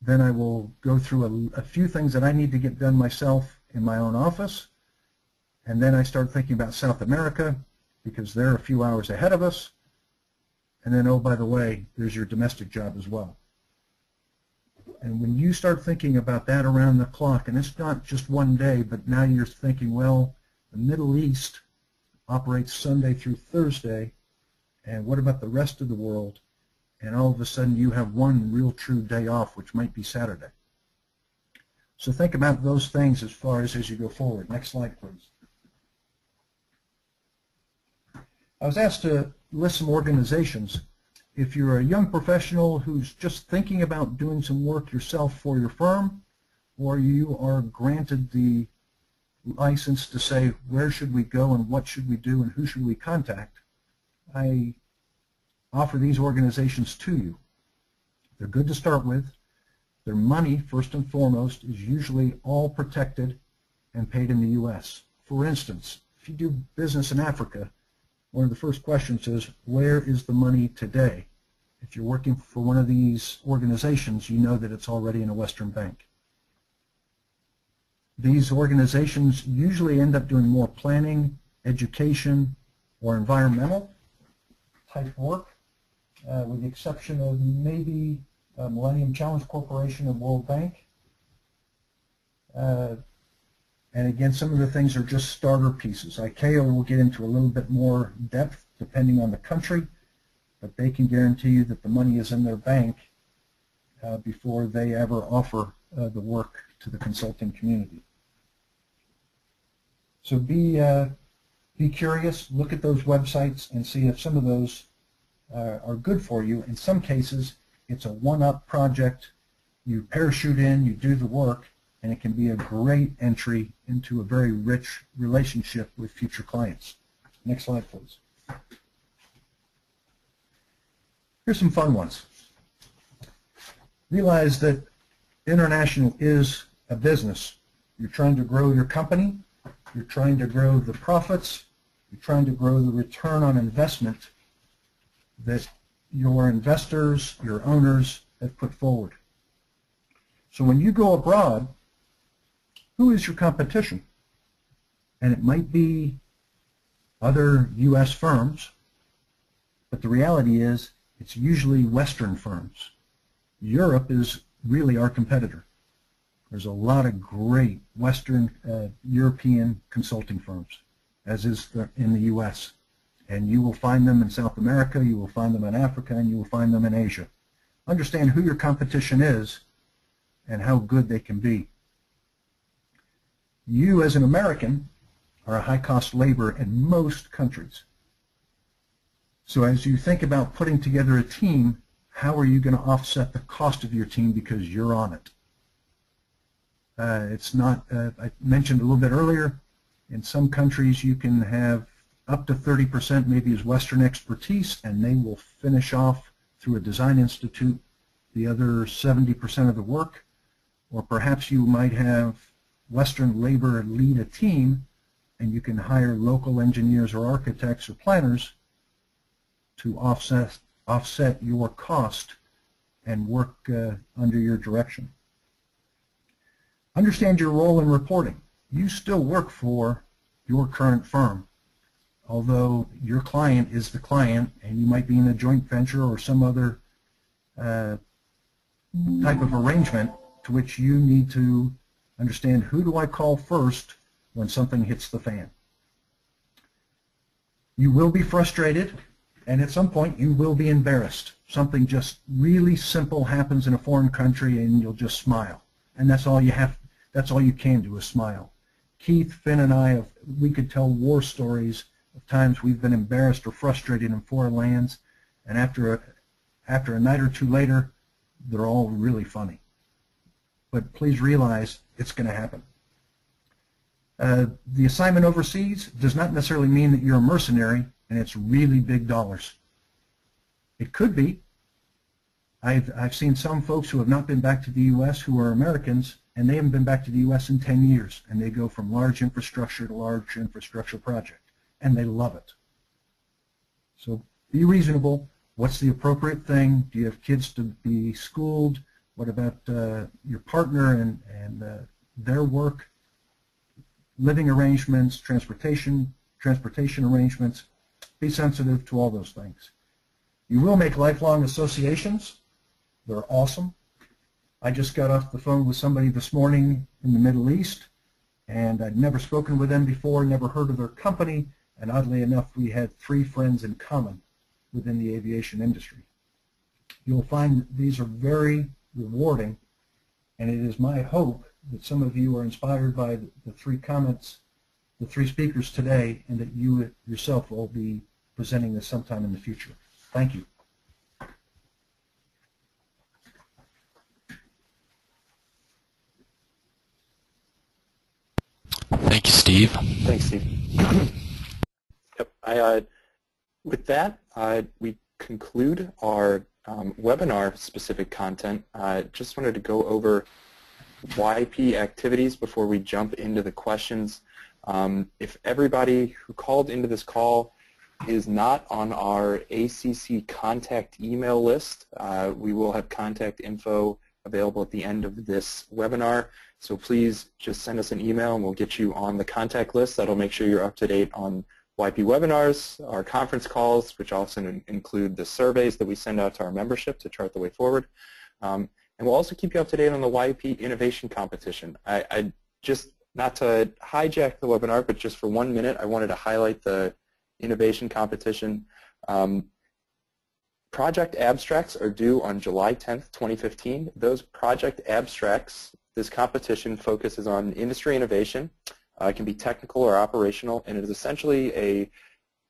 then I will go through a, a, few things that I need to get done myself in my own office. And then I start thinking about South America because they're a few hours ahead of us. And then, oh, by the way, there's your domestic job as well. And when you start thinking about that around the clock, and it's not just one day, but now you're thinking, well, the Middle East operates Sunday through Thursday, and what about the rest of the world? and all of a sudden you have one real true day off, which might be Saturday. So think about those things as far as as you go forward. Next slide, please. I was asked to list some organizations. If you're a young professional who's just thinking about doing some work yourself for your firm, or you are granted the license to say where should we go and what should we do and who should we contact, I offer these organizations to you. They're good to start with. Their money, first and foremost, is usually all protected and paid in the U.S. For instance, if you do business in Africa, one of the first questions is, where is the money today? If you're working for one of these organizations, you know that it's already in a Western bank. These organizations usually end up doing more planning, education, or environmental type work uh, with the exception of maybe uh, Millennium Challenge Corporation and World Bank. Uh, and again, some of the things are just starter pieces. ICAO will get into a little bit more depth depending on the country, but they can guarantee you that the money is in their bank uh, before they ever offer uh, the work to the consulting community. So be, uh, be curious, look at those websites and see if some of those uh, are good for you. In some cases, it's a one-up project. You parachute in, you do the work, and it can be a great entry into a very rich relationship with future clients. Next slide, please. Here's some fun ones. Realize that international is a business. You're trying to grow your company. You're trying to grow the profits. You're trying to grow the return on investment that your investors, your owners have put forward. So when you go abroad, who is your competition? And it might be other U.S. firms, but the reality is it's usually Western firms. Europe is really our competitor. There's a lot of great Western uh, European consulting firms, as is the, in the U.S. And you will find them in South America, you will find them in Africa, and you will find them in Asia. Understand who your competition is and how good they can be. You, as an American, are a high-cost labor in most countries. So as you think about putting together a team, how are you going to offset the cost of your team because you're on it? Uh, it's not, uh, I mentioned a little bit earlier, in some countries you can have up to 30% maybe is Western expertise, and they will finish off through a design institute the other 70% of the work, or perhaps you might have Western labor lead a team and you can hire local engineers or architects or planners to offset, offset your cost and work uh, under your direction. Understand your role in reporting. You still work for your current firm, although your client is the client and you might be in a joint venture or some other uh, type of arrangement to which you need to understand who do I call first when something hits the fan. You will be frustrated and at some point you will be embarrassed. Something just really simple happens in a foreign country and you'll just smile. And that's all you have, that's all you can do is smile. Keith, Finn, and I, we could tell war stories of times we've been embarrassed or frustrated in foreign lands, and after a, after a night or two later, they're all really funny. But please realize it's going to happen. Uh, the assignment overseas does not necessarily mean that you're a mercenary and it's really big dollars. It could be. I've, I've seen some folks who have not been back to the U.S. who are Americans and they haven't been back to the U.S. in 10 years and they go from large infrastructure to large infrastructure project and they love it. So be reasonable. What's the appropriate thing? Do you have kids to be schooled? What about uh, your partner and, and uh, their work? living arrangements, transportation, transportation arrangements. Be sensitive to all those things. You will make lifelong associations. They're awesome. I just got off the phone with somebody this morning in the Middle East, and I'd never spoken with them before, never heard of their company, and oddly enough, we had three friends in common within the aviation industry. You'll find these are very rewarding, and it is my hope that some of you are inspired by the, the three comments, the three speakers today, and that you yourself will be presenting this sometime in the future. Thank you. Thank you, Steve. Thanks, Steve. yep. I, uh, with that, uh, we conclude our um, webinar-specific content. I uh, just wanted to go over YP activities before we jump into the questions. Um, if everybody who called into this call is not on our ACC contact email list, uh, we will have contact info available at the end of this webinar. So please just send us an email and we'll get you on the contact list. That'll make sure you're up to date on YP webinars, our conference calls, which also include the surveys that we send out to our membership to chart the way forward. Um, and we'll also keep you up to date on the YP Innovation Competition. I, I just, not to hijack the webinar, but just for one minute, I wanted to highlight the Innovation Competition. Um, project abstracts are due on July 10th, 2015. Those project abstracts, this competition focuses on industry innovation. Uh, it can be technical or operational, and it is essentially a,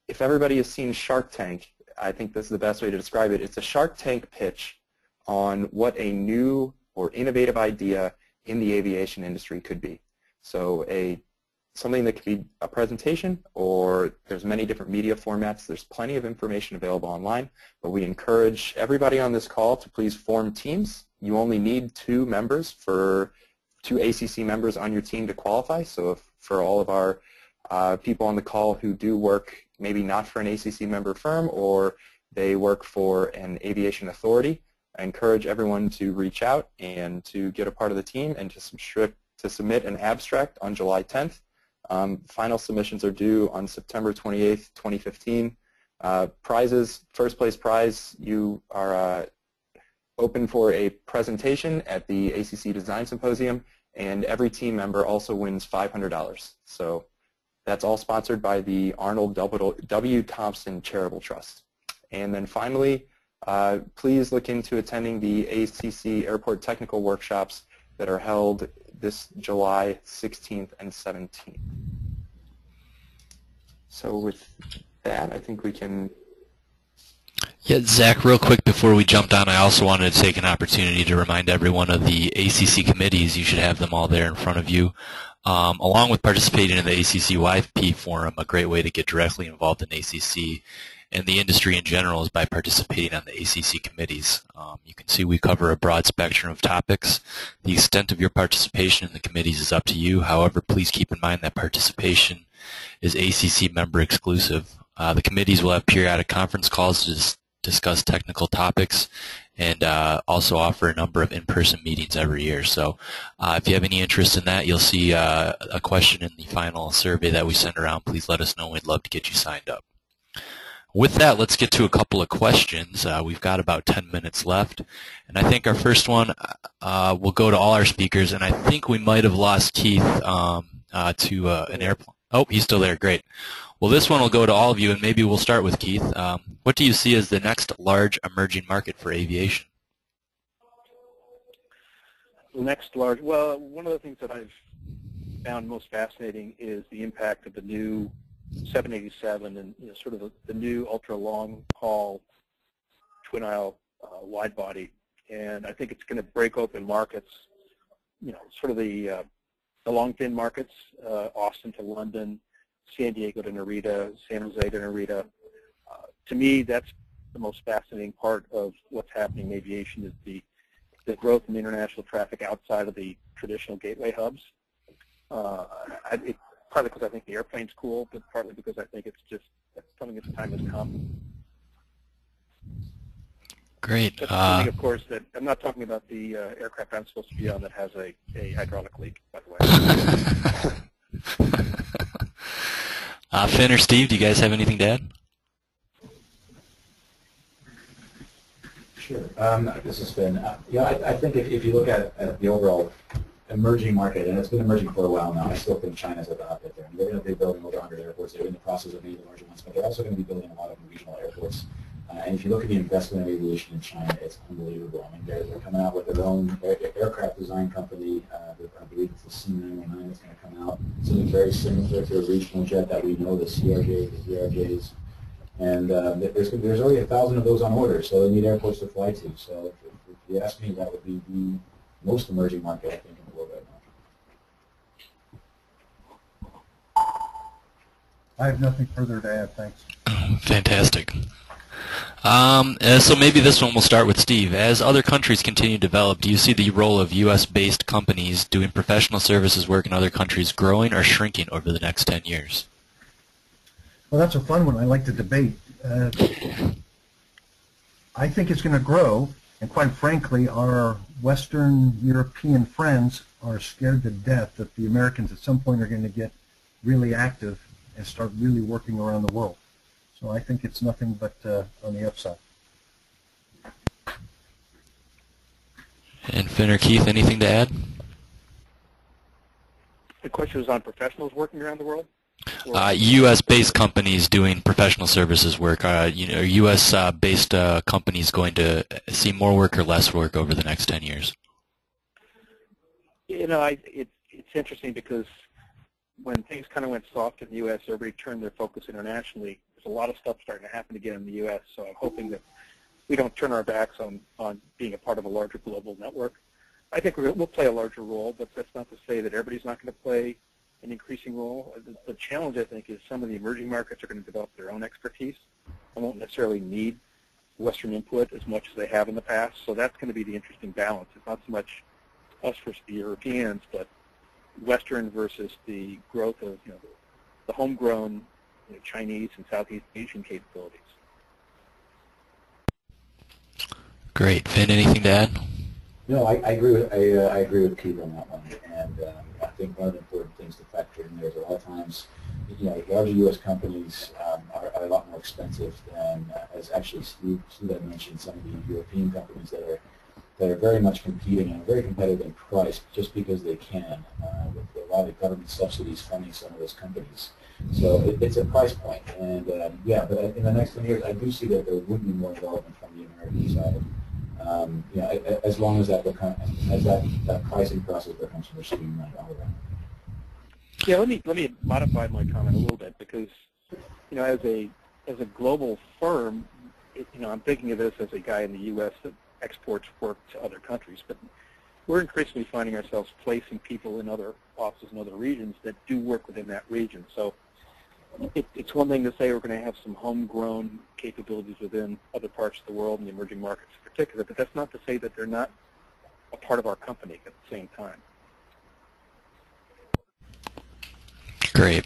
if everybody has seen Shark Tank, I think this is the best way to describe it. It's a Shark Tank pitch on what a new or innovative idea in the aviation industry could be. So a something that could be a presentation or there's many different media formats. There's plenty of information available online, but we encourage everybody on this call to please form teams. You only need two members for two ACC members on your team to qualify. So if for all of our uh, people on the call who do work maybe not for an ACC member firm or they work for an aviation authority, I encourage everyone to reach out and to get a part of the team and to, to submit an abstract on July 10th. Um, final submissions are due on September 28th, 2015. Uh, prizes, first place prize, you are uh, open for a presentation at the ACC Design Symposium, and every team member also wins $500. So that's all sponsored by the Arnold W. Thompson Charitable Trust. And then finally, uh, please look into attending the ACC Airport Technical Workshops that are held this July 16th and 17th. So with that, I think we can... Yeah, Zach, real quick before we jumped on, I also wanted to take an opportunity to remind everyone of the ACC committees. You should have them all there in front of you. Um, along with participating in the ACC YP forum, a great way to get directly involved in ACC and the industry in general is by participating on the ACC committees. Um, you can see we cover a broad spectrum of topics. The extent of your participation in the committees is up to you. However, please keep in mind that participation is ACC member exclusive. Uh, the committees will have periodic conference calls to dis discuss technical topics and uh, also offer a number of in-person meetings every year. So uh, if you have any interest in that, you'll see uh, a question in the final survey that we send around. Please let us know. We'd love to get you signed up. With that, let's get to a couple of questions. Uh, we've got about 10 minutes left. And I think our first one uh, will go to all our speakers. And I think we might have lost Keith um, to an airplane. Oh, he's still there. Great. Well, this one will go to all of you, and maybe we'll start with Keith. Um, what do you see as the next large emerging market for aviation? Next large, well, one of the things that I've found most fascinating is the impact of the new 787 and you know, sort of the, the new ultra long haul twin aisle uh, wide body. And I think it's going to break open markets, you know, sort of the, uh, the long thin markets, uh, Austin to London, San Diego to Narita, San Jose to Narita. Uh, to me, that's the most fascinating part of what's happening in aviation is the, the growth in international traffic outside of the traditional gateway hubs. Uh, I, it, partly because I think the airplane's cool, but partly because I think it's just something its time has come. Great. That's uh, of course, that I'm not talking about the uh, aircraft I'm supposed to be on that has a, a hydraulic leak, by the way. Uh, Finn or Steve, do you guys have anything to add? Sure. Um, this has been, uh, yeah, I, I, think if, if you look at, at, the overall emerging market, and it's been emerging for a while now, I still think China's at the top there. They're going to be building over 100 airports. They're in the process of of the larger ones, but they're also going to be building a lot of regional airports. Uh, and if you look at the investment in aviation in China, it's unbelievable. I mean, they're, they're coming out with their own air, aircraft design company. Uh, I believe it's the C919 that's going to come out. Something very similar to a regional jet that we know, the CRJ, the ZRJs. And uh, there's, there's already a thousand of those on order, so they need airports to fly to. So if, if you ask me, that would be the most emerging market, I think, in the world right now. I have nothing further to add. Thanks. Fantastic. Um, uh, so maybe this one will start with Steve. As other countries continue to develop, do you see the role of U.S.-based companies doing professional services work in other countries growing or shrinking over the next 10 years? Well, that's a fun one. I like to debate. Uh, I think it's going to grow, and quite frankly, our Western European friends are scared to death that the Americans at some point are going to get really active and start really working around the world. So I think it's nothing but uh, on the upside. And Finn or Keith, anything to add? The question was on professionals working around the world? Uh, U.S.-based companies doing professional services work. Uh, you know, U.S.-based uh, companies going to see more work or less work over the next 10 years? You know, I, it, it's interesting because when things kind of went soft in the U.S., everybody turned their focus internationally there's a lot of stuff starting to happen again in the U.S. So I'm hoping that we don't turn our backs on, on being a part of a larger global network. I think we will play a larger role, but that's not to say that everybody's not going to play an increasing role. The, the challenge, I think, is some of the emerging markets are going to develop their own expertise and won't necessarily need Western input as much as they have in the past. So that's going to be the interesting balance. It's not so much us versus the Europeans, but Western versus the growth of you know, the homegrown you know, Chinese and Southeast Asian capabilities. Great. Finn, anything to add? No, I, I agree with I, uh, I agree with Keith on that one, and um, I think one of the important things to factor in there is a lot of times, you know, larger U.S. companies um, are, are, a lot more expensive than, uh, as actually Steve, Steve had mentioned, some of the European companies that are that are very much competing and very competitive in price just because they can, uh, with a lot of government subsidies funding some of those companies. So it, it's a price point, and um, yeah, but in the next 10 years, I do see that there would be more development from the American side. Um, you know, as long as that become, as that, that pricing process becomes more streamlined all around. Yeah, let me let me modify my comment a little bit because you know, as a as a global firm, it, you know, I'm thinking of this as a guy in the U.S. that exports work to other countries, but we're increasingly finding ourselves placing people in other offices in other regions that do work within that region. So it, it's one thing to say we're going to have some homegrown capabilities within other parts of the world and the emerging markets in particular, but that's not to say that they're not a part of our company at the same time. Great.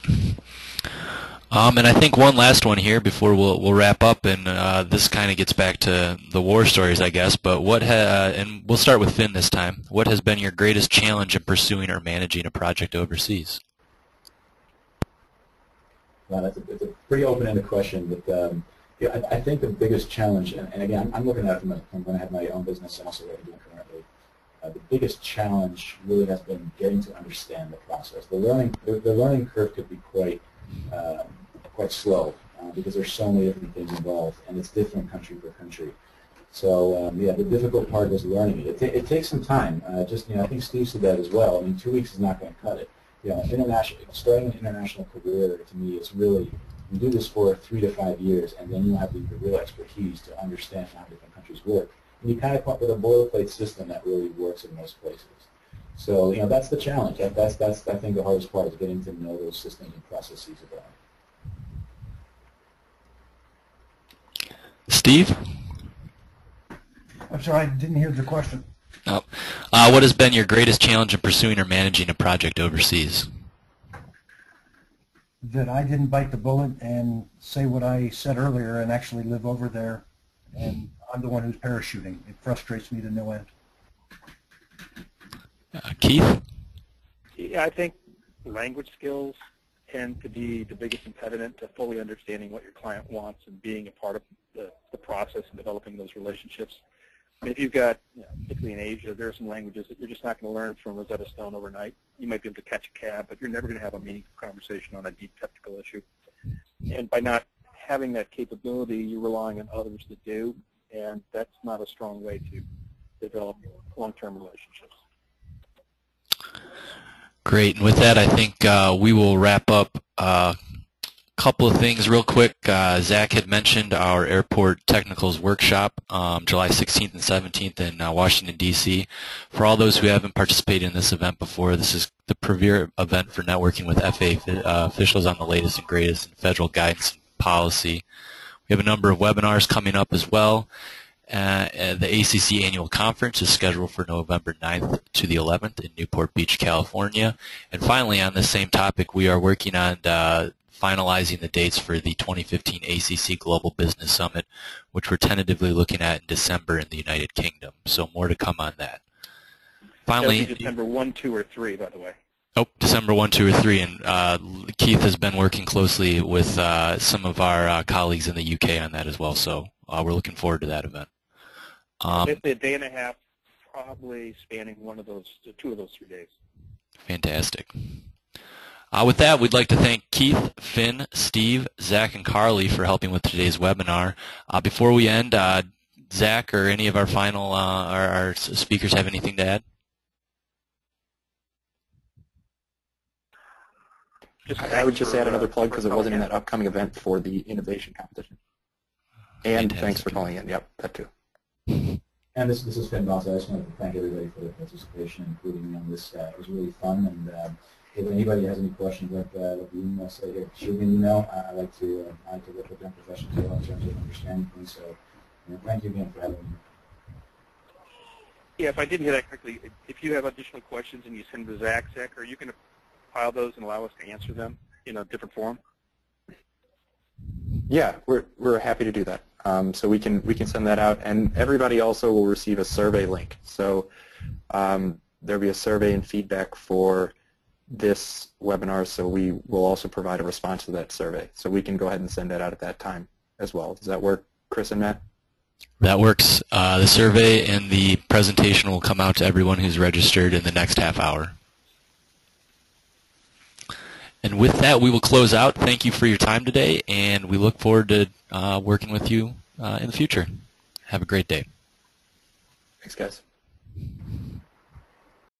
Um, and I think one last one here before we'll we'll wrap up, and uh, this kind of gets back to the war stories, I guess. But what ha- uh, and we'll start with Finn this time. What has been your greatest challenge in pursuing or managing a project overseas? Well, that's a, it's a pretty open-ended question, but um, yeah, I, I, think the biggest challenge, and, and again, I'm, I'm, looking at it from, a, from when I have my own business and also what I'm doing currently. Uh, the biggest challenge really has been getting to understand the process. The learning, the, the learning curve could be quite um, quite slow uh, because there's so many different things involved, and it's different country per country. So um, yeah, the difficult part was learning it. It, it takes some time. Uh, just you know, I think Steve said that as well. I mean, two weeks is not going to cut it. You know, international starting an international career to me is really you do this for three to five years, and then you have the, the real expertise to understand how different countries work. And you kind of come up with a boilerplate system that really works in most places. So you know, that's the challenge. That, that's that's I think the hardest part is getting to know those systems and processes about. Steve? I'm sorry, I didn't hear the question. Oh. Uh, what has been your greatest challenge in pursuing or managing a project overseas? That I didn't bite the bullet and say what I said earlier and actually live over there, and I'm the one who's parachuting. It frustrates me to no end. Uh, Keith? Yeah, I think language skills tend to be the biggest impediment to fully understanding what your client wants and being a part of the, the process and developing those relationships. If you've got, you know, particularly in Asia, there are some languages that you're just not going to learn from Rosetta Stone overnight. You might be able to catch a cab, but you're never going to have a meaningful conversation on a deep technical issue. And by not having that capability, you're relying on others to do, and that's not a strong way to develop long-term relationships. Great. And with that, I think uh, we will wrap up uh, couple of things real quick. Uh, Zach had mentioned our airport technicals workshop um, July 16th and 17th in uh, Washington, D.C. For all those who haven't participated in this event before, this is the premier event for networking with FAA uh, officials on the latest and greatest in federal guidance and policy. We have a number of webinars coming up as well. Uh, the ACC annual conference is scheduled for November 9th to the 11th in Newport Beach, California. And finally, on this same topic, we are working on uh, finalizing the dates for the 2015 ACC Global Business Summit, which we're tentatively looking at in December in the United Kingdom. So more to come on that. Finally, December 1, 2, or 3, by the way. Oh, December 1, 2, or 3. And uh, Keith has been working closely with uh, some of our uh, colleagues in the UK on that as well. So uh, we're looking forward to that event. Um, it's a day and a half, probably spanning one of those, two of those three days. Fantastic. Uh, with that, we'd like to thank Keith, Finn, Steve, Zach, and Carly for helping with today's webinar. Uh, before we end, uh, Zach or any of our final uh, our, our, speakers have anything to add? Just, I would just add another plug because it wasn't in that upcoming event for the innovation competition. And Fantastic. thanks for calling in. Yep, that too. And this, this is Finn Boss. I just wanted to thank everybody for their participation, including me on this. Uh, it was really fun, and uh, if anybody has any questions, let, uh, let the email say here. Shoot me an email. I, I like to uh, I like to work with young professionals well in terms of understanding things. So, you know, thank you again for having me. Yeah, if I didn't hear that correctly, if you have additional questions and you send to Zach, Zach, are you going to file those and allow us to answer them in a different form? Yeah, we're we're happy to do that. Um, so we can we can send that out, and everybody also will receive a survey link. So um, there'll be a survey and feedback for this webinar, so we will also provide a response to that survey. So we can go ahead and send that out at that time as well. Does that work, Chris and Matt? That works. Uh, the survey and the presentation will come out to everyone who's registered in the next half hour. And with that, we will close out. Thank you for your time today, and we look forward to uh, working with you uh, in the future. Have a great day. Thanks, guys.